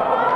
Thank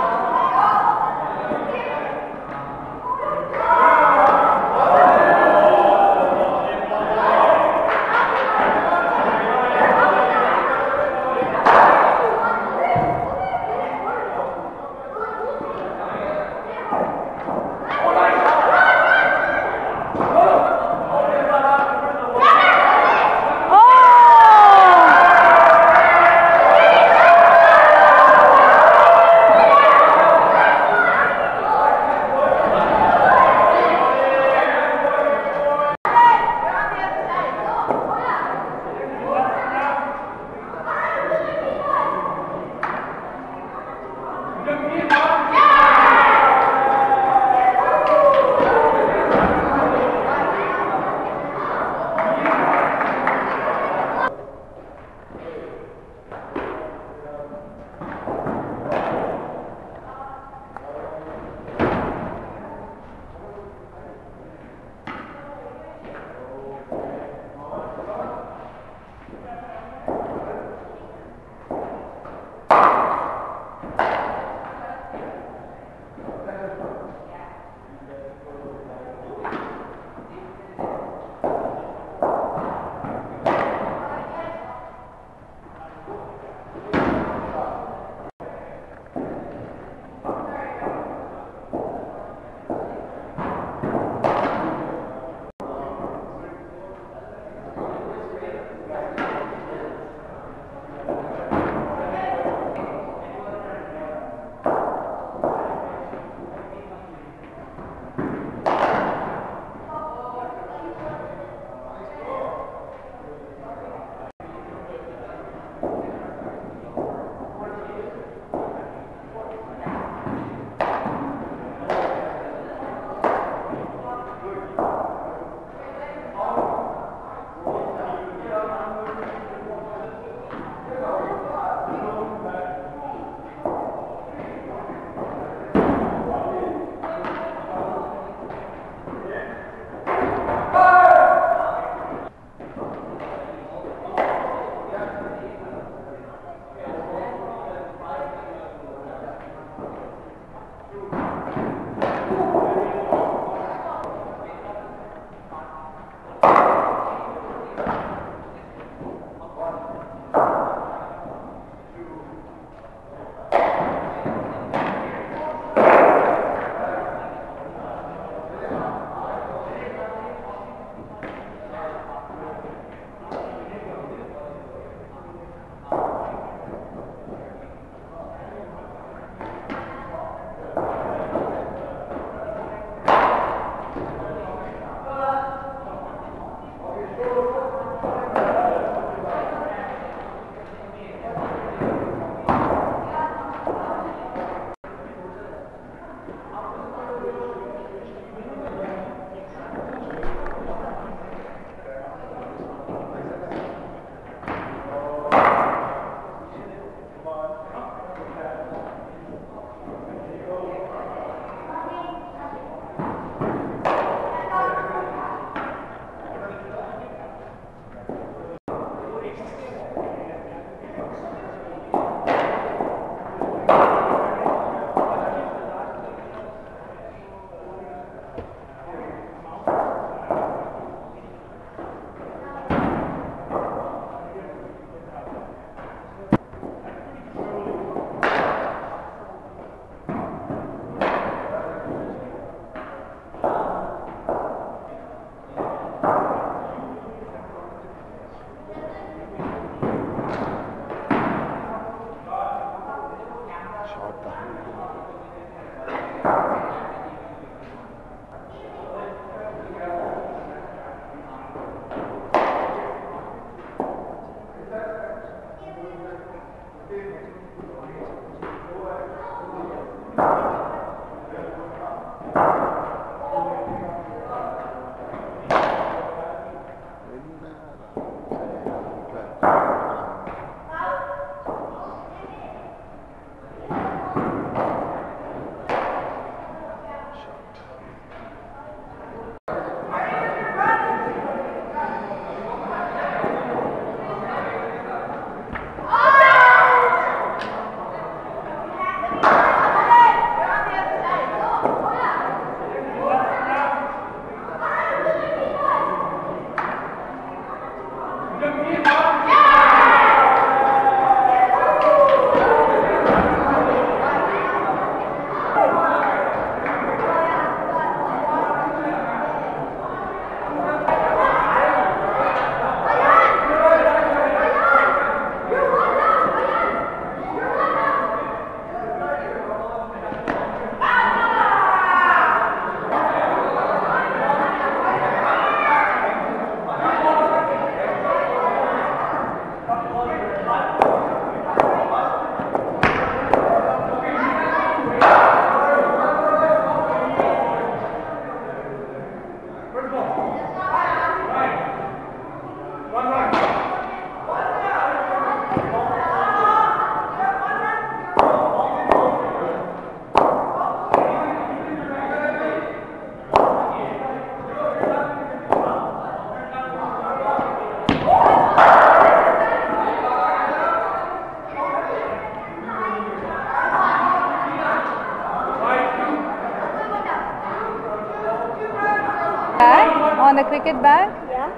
on the cricket bag, Yeah.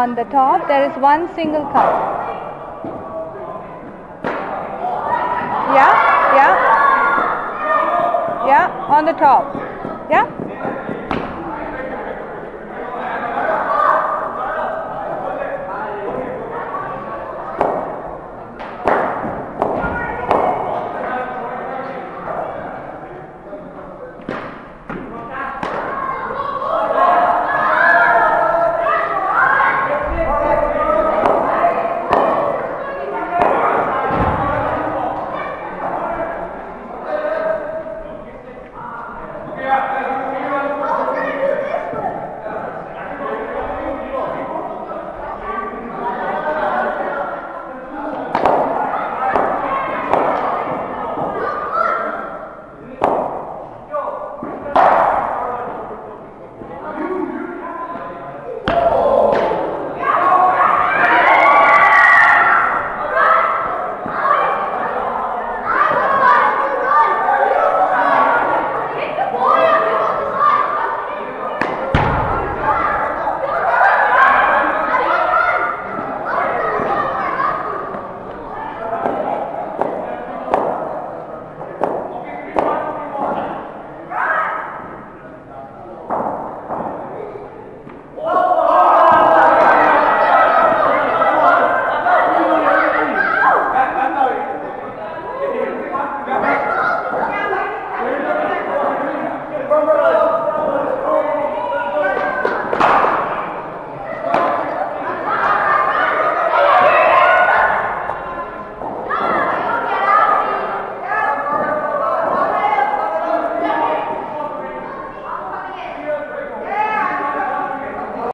on the top, there is one single cup. Yeah? Yeah? Yeah, on the top. Yeah?